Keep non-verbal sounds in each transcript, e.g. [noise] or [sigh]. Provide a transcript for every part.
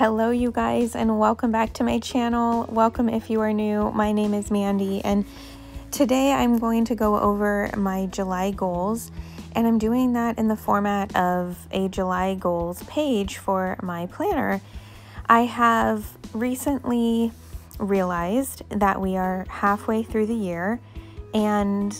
Hello, you guys, and welcome back to my channel. Welcome if you are new. My name is Mandy, and today I'm going to go over my July goals, and I'm doing that in the format of a July goals page for my planner. I have recently realized that we are halfway through the year, and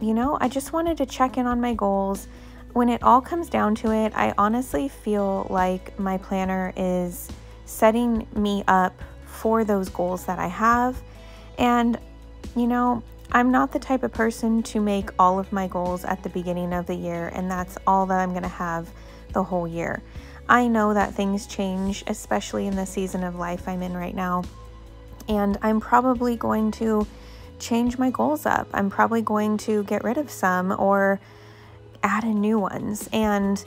you know, I just wanted to check in on my goals when it all comes down to it, I honestly feel like my planner is setting me up for those goals that I have. And, you know, I'm not the type of person to make all of my goals at the beginning of the year, and that's all that I'm going to have the whole year. I know that things change, especially in the season of life I'm in right now. And I'm probably going to change my goals up. I'm probably going to get rid of some or add in new ones. And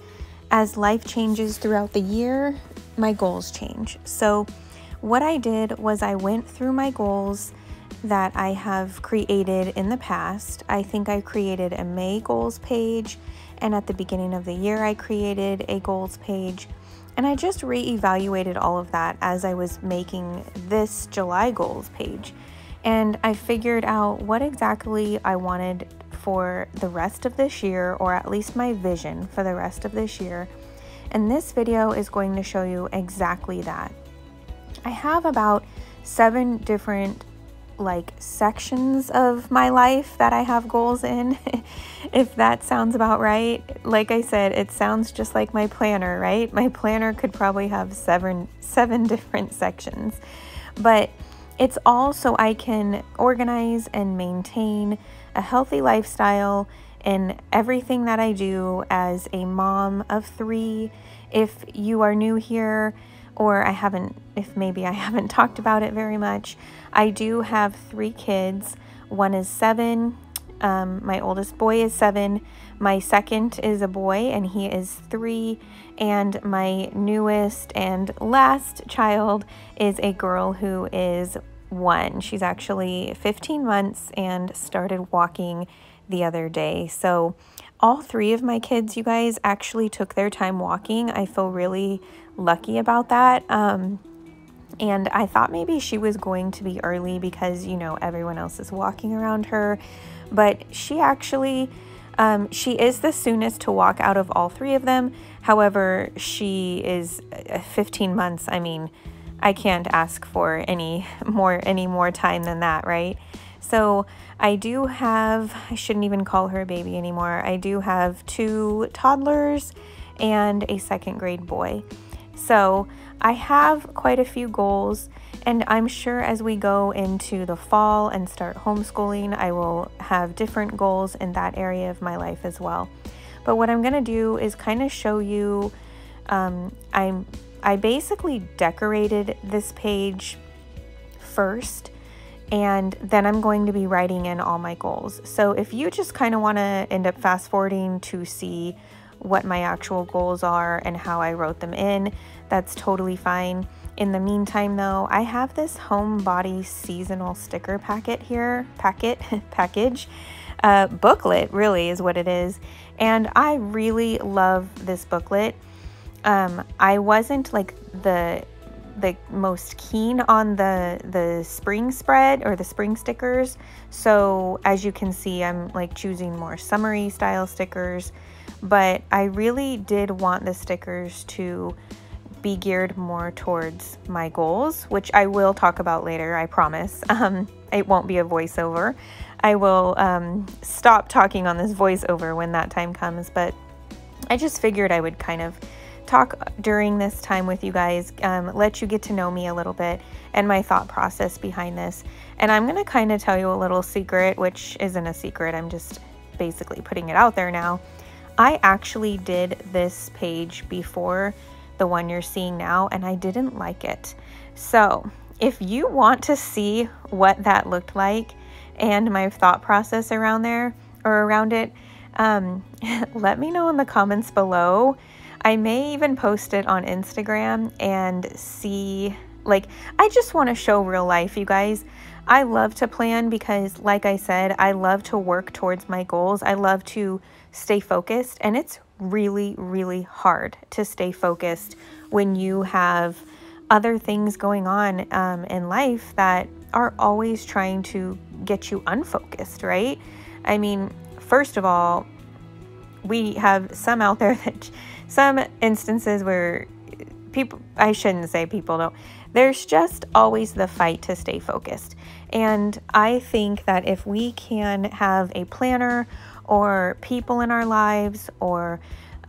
as life changes throughout the year, my goals change. So, what I did was I went through my goals that I have created in the past. I think I created a May goals page, and at the beginning of the year, I created a goals page. And I just re-evaluated all of that as I was making this July goals page. And I figured out what exactly I wanted for the rest of this year, or at least my vision for the rest of this year. And this video is going to show you exactly that. I have about seven different like sections of my life that I have goals in. [laughs] if that sounds about right. Like I said, it sounds just like my planner, right? My planner could probably have seven seven [laughs] different sections. But it's all so I can organize and maintain a healthy lifestyle in everything that I do as a mom of three. If you are new here, or I haven't, if maybe I [laughs] haven't talked about it very much, I do have three kids. One is seven, um, my oldest boy is seven, my second is a boy, and he is three, and my newest and last child is a girl who is one. She's actually 15 months and started walking the other day. So, all three of my kids, you guys, actually took their time walking. I feel really lucky about that. Um, and I thought maybe she was going to be early because, you know, everyone else is walking around her. But she actually, um, she is the soonest to walk out of all three of them. However, she is uh, 15 months. I mean, I can't ask for any [laughs] more any more time than that, right? So I do have I shouldn't even call her a baby anymore. I do have two toddlers and a second grade boy. So I have quite a few goals and I'm sure as we go into the fall and start homeschooling, I will have different goals in that area of my life as well. But what I'm going to do is kind of show you um, I'm I basically decorated this page first and then I'm going to be writing in all my goals. So if you just kind of want to end up fast forwarding to see what my actual goals are and how I wrote them in, that's totally fine. In the meantime though, I have this homebody seasonal sticker packet here, packet, [laughs] package, uh, booklet really is what it is. And I really love this booklet. Um, I wasn't like the the most keen on the the spring spread or the spring stickers. So as you can see, I'm like choosing more summery style stickers, but I really did want the stickers to be geared more towards my goals, which I will talk about later, I promise. [laughs] Um, it won't be a voiceover. I will um, stop talking on this voiceover when that time comes, but I just figured I would kind of talk during this time with you guys, um, let you get to know me a little bit and my thought process behind this. And I'm going to kind of tell you a little secret, which isn't a secret, I'm just basically putting it out there now. I actually did this page before the one you're seeing now, and I didn't like it. So, if you want to see what that looked like and my thought process around there or around it, um, [laughs] let me know in the comments below I may even post it on Instagram and see, like, I just want to show real life, you guys. I love to plan because, like I said, I love to work towards my goals. I love to stay focused, and it's really, really hard to stay focused when you have other things going on um, in life that are always trying to get you unfocused, right? I mean, first of all, we have some out there [laughs] that some instances where people, I shouldn't say people don't, there's just always the fight to stay focused. And I think that if we can have a planner or people in our lives or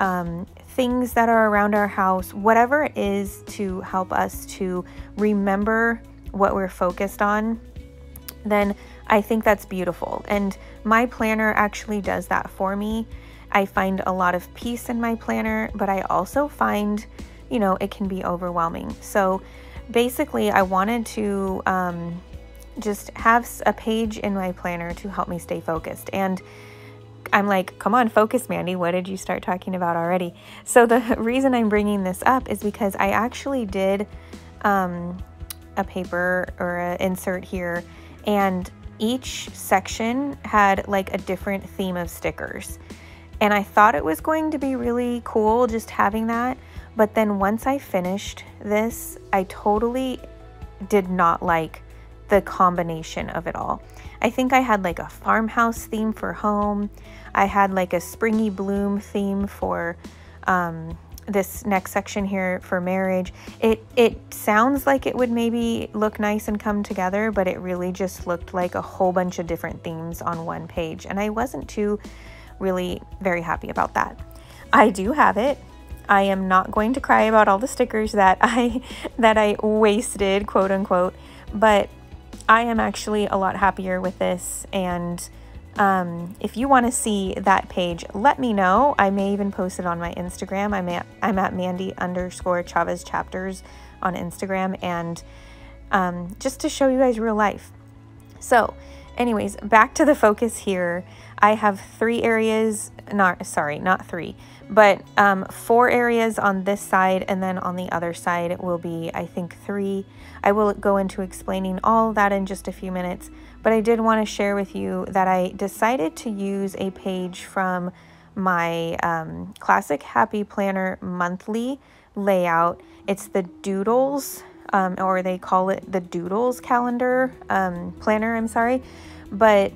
um, things that are around our house, whatever it is to help us to remember what we're focused on, then I think that's beautiful. And my planner actually does that for me. I find a lot of peace in my planner, but I also find, you know, it can be overwhelming. So basically, I wanted to um, just have a page in my planner to help me stay focused. And I'm like, come on, focus, Mandy. What did you start talking about already? So, the [laughs] reason I'm bringing this up is because I actually did um, a paper or an insert here, and each section had like a different theme of stickers. And I thought it was going to be really cool just having that. But then once I finished this, I totally did not like the combination of it all. I think I had like a farmhouse theme for home. I had like a springy bloom theme for um, this next section here for marriage. It it sounds like it would maybe look nice and come together, but it really just looked like a whole bunch of different themes on one page. And I wasn't too really very happy about that. I do have it. I am not going to cry about all the stickers that [laughs] I that I wasted, quote unquote, but I am actually a lot happier with this and um, if you want to see that page, let me know. I may even post it on my Instagram. I'm at, I'm at Mandy underscore Chavez chapters on Instagram and um, just to show you guys real life. So, anyways, back to the focus here. I have three areas, not sorry, not three, but um, four areas on this side, and then on the other side it will be, I think, three. I will go into explaining all that in just a few minutes, but I did want to share with you that I decided to use a page from my um, Classic Happy Planner monthly layout. It's the Doodles, um, or they call it the Doodles calendar um, planner, I'm sorry, but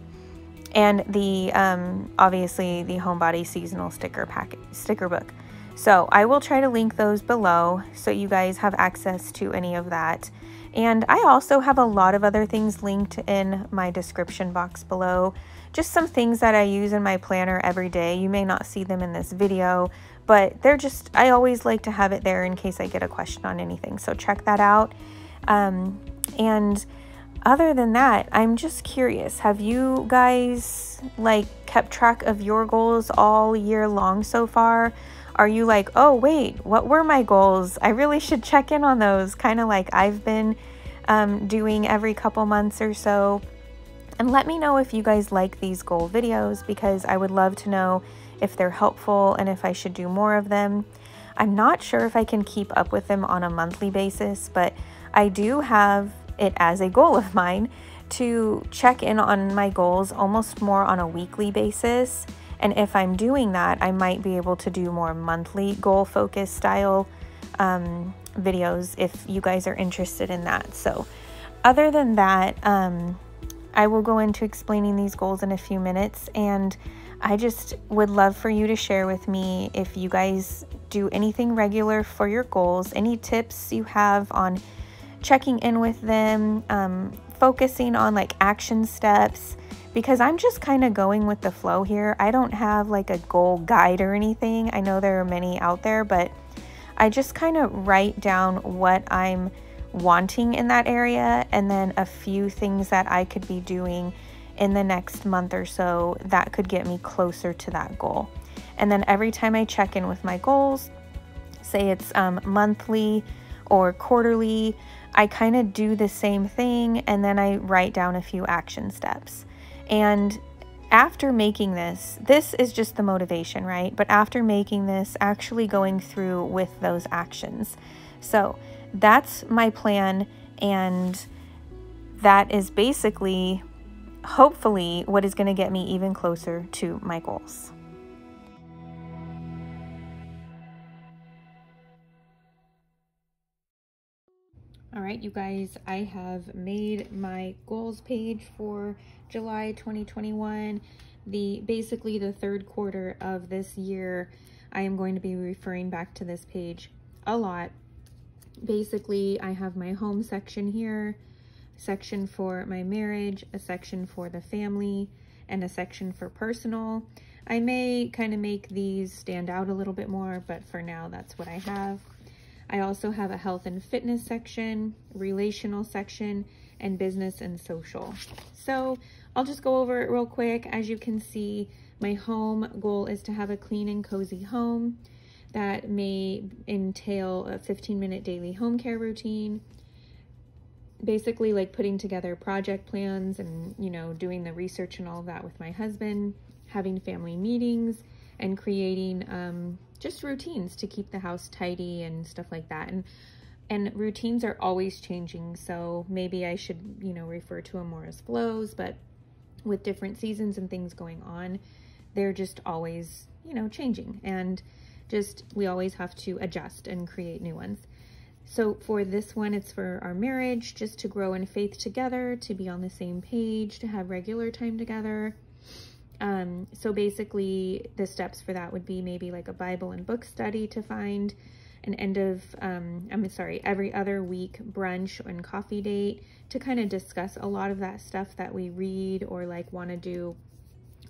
and the um, obviously the homebody seasonal sticker packet sticker book. So I will try to link those below so you guys have access to any of that. And I also have a lot of other things linked in my description box below. Just some things that I use in my planner every day. You may not see them in this video, but they're just, I always like to have it there in case I get a question on anything. So check that out. Um, and other than that, I'm just curious. Have you guys like kept track of your goals all year long so far? Are you like, oh, wait, what were my goals? I really should check in on those, kind of like I've been um, doing every couple months or so. And let me know if you guys like these goal videos because I would love to know if they're helpful and if I should do more of them. I'm not sure if I can keep up with them on a monthly basis, but I do have it as a goal of [laughs] mine to check in on my goals almost more on a weekly basis. And if I'm doing that, I might be able to do more monthly goal focus style um, videos if you guys are interested in that. So, other than that, um, I will go into explaining these goals in a few minutes. And I just would love for you to share with me if you guys do anything regular for your goals, any tips you have on checking in with them, um, focusing on like action steps, because I'm just kind of going with the flow here. I don't have like a goal guide or anything. I know there are many out there, but I just kind of write down what I'm wanting in that area and then a few things that I could be doing in the next month or so that could get me closer to that goal. And then every time I check in with my goals, say it's um, monthly or quarterly, I kind of do the same thing and then I write down a few action steps. And after making this, this is just the motivation, right? But after making this, actually going through with those actions. So that's my plan. And that is basically, hopefully, what is going to get me even closer to my goals. All right, you guys, I have made my goals page for July 2021. The basically the third quarter of this year, I am going to be referring back to this page a lot. Basically, I have my home section here, section for my marriage, a section for the family, and a section for personal. I may kind of make these stand out a little bit more, but for now, that's what I have. I also have a health and fitness section, relational section, and business and social. So I'll just go over it real quick. As you can see, my home goal is to have a clean and cozy home. That may entail a 15 minute daily home care routine, basically like putting together project plans and, you know, doing the research and all that with my husband, having family meetings, and creating um, just routines to keep the house tidy and stuff like that. And and routines are always changing, so maybe I should, you know, refer to them more as flows, but with different seasons and things going on, they're just always, you know, changing. And just, we always have to adjust and create new ones. So for this one, it's for our marriage, just to grow in faith together, to be on the same page, to have regular time together, um, so basically the steps for that would be maybe like a Bible and book study to find an end of, um, I'm sorry, every other week brunch and coffee date to kind of discuss a lot of that stuff that we read or like want to do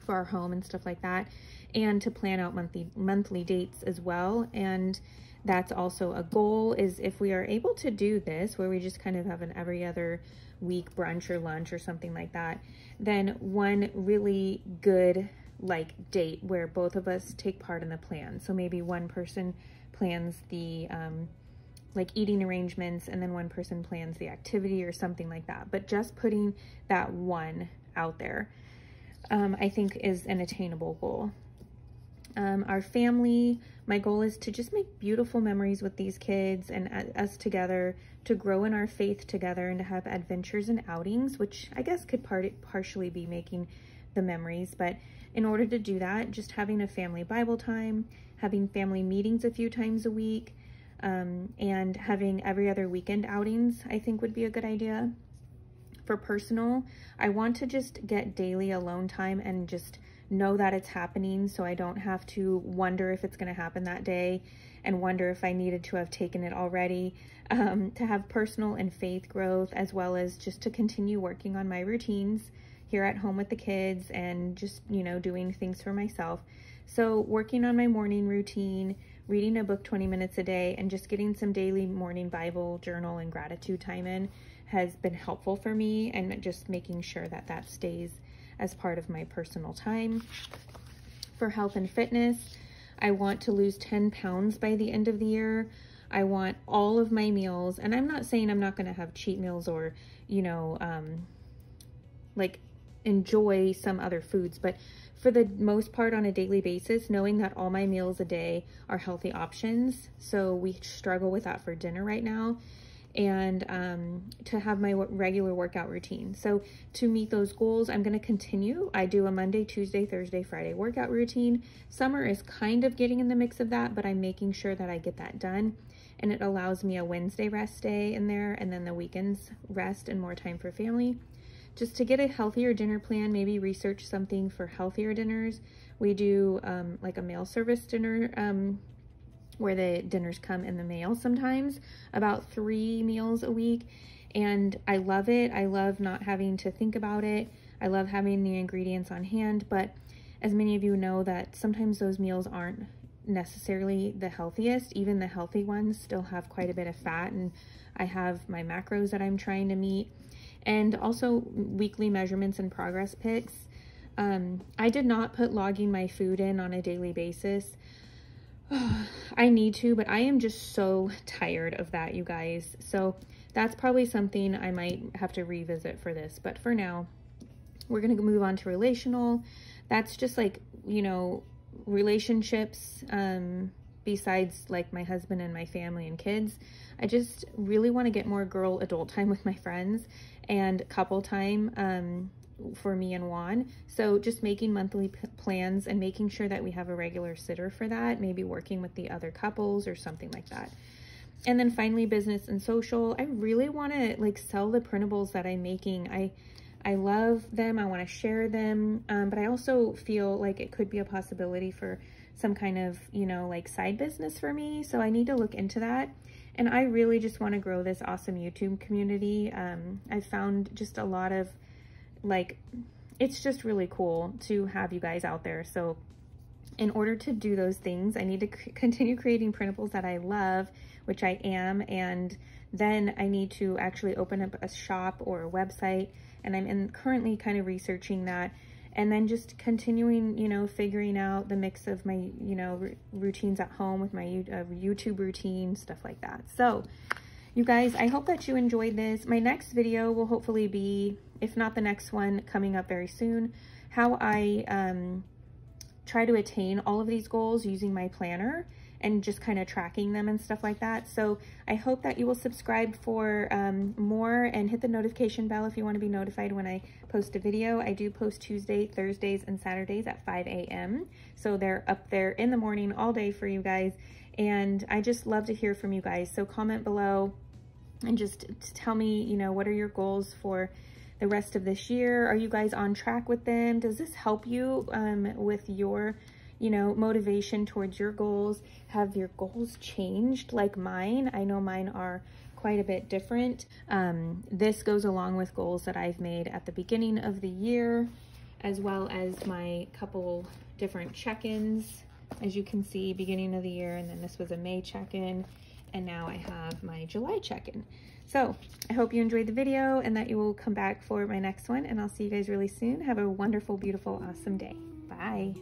for our home and stuff like that and to plan out monthly monthly dates as well. And that's also a goal is if we are able to do this where we just kind of have an every other week brunch or lunch or something like that then one really good like date where both of us take part in the plan. So maybe one person plans the um, like eating arrangements and then one person plans the activity or something like that. But just putting that one out there um, I think is an attainable goal um, our family. My goal is to just make beautiful memories with these kids and us together, to grow in our faith together and to have adventures and outings, which I guess could part partially be making the memories. But in order to do that, just having a family Bible time, having family meetings a few times a week, um, and having every other weekend outings, I think would be a good idea. For personal, I want to just get daily alone time and just know that it's happening so I don't have to wonder if it's going to happen that day and wonder if I needed to have taken it already. Um, to have personal and faith growth as well as just to continue working on my routines here at home with the kids and just, you know, doing things for myself. So working on my morning routine, reading a book 20 minutes a day, and just getting some daily morning Bible, journal, and gratitude time in has been helpful for me and just making sure that that stays as part of my personal time. For health and fitness, I want to lose 10 pounds by the end of the year. I want all of my meals, and I'm not saying I'm not going to have cheat meals or, you know, um, like enjoy some other foods, but for the most part on a daily basis, knowing that all my meals a day are healthy options. So we struggle with that for dinner right now and um, to have my regular workout routine. So to meet those goals, I'm going to continue. I do a Monday, Tuesday, Thursday, Friday workout routine. Summer is kind of getting in the mix of that, but I'm making sure that I get that done. And it allows me a Wednesday rest day in there and then the weekends rest and more time for family. Just to get a healthier dinner plan, maybe research something for healthier dinners. We do um, like a meal service dinner um, where the dinners come in the mail sometimes, about three meals a week. And I love it. I love not having to think about it. I love having the ingredients on hand, but as many of you know that sometimes those meals aren't necessarily the healthiest. Even the healthy ones still have quite a bit of fat and I have my macros that I'm trying to meet and also weekly measurements and progress pics. Um, I did not put logging my food in on a daily basis. [sighs] I need to, but I am just so tired of that, you guys. So that's probably something I might have to revisit for this. But for now, we're going to move on to relational. That's just like, you know, relationships um, besides like my husband and my family and kids. I just really want to get more girl adult time with my friends and couple time. Um, for me and Juan. So just making monthly plans and making sure that we have a regular sitter for that, maybe working with the other couples or something like that. and then finally business and social. I really want to like sell the printables that I'm making. I I love them. I want to share them. Um, but I also feel like it could be a possibility for some kind of, you know, like side business for me. So I need to look into that. And I really just want to grow this awesome YouTube community. Um, I've found just a lot of like, it's just really cool to have you guys out there. So in order to do those things, I need to continue creating printables that I love, which I am. And then I need to actually open up a shop or a website. And I'm in, currently kind of researching that and then just continuing, you know, figuring out the mix of my, you know, routines at home with my uh, YouTube routine, stuff like that. So you guys, I hope that you enjoyed this. My next video will hopefully be, if not the next one, coming up very soon, how I um, try to attain all of these goals using my planner and just kind of tracking them and stuff like that. So I hope that you will subscribe for um, more and hit the notification bell if you want to be notified when I post a video. I do post Tuesday, Thursdays, and Saturdays at 5 a.m. So they're up there in the morning all day for you guys. And I just love to hear from you guys. So comment below and just tell me, you know, what are your goals for the rest of this year? Are you guys on track with them? Does this help you um, with your you know, motivation towards your goals? Have your goals changed like mine? I know mine are quite a bit different. Um, this goes along with goals that I've made at the beginning of the year, as well as my couple different check-ins. As you can see, beginning of the year, and then this was a May check-in, and now I have my July check-in. So I hope you enjoyed the video and that you will come back for my next one, and I'll see you guys really soon. Have a wonderful, beautiful, awesome day. Bye.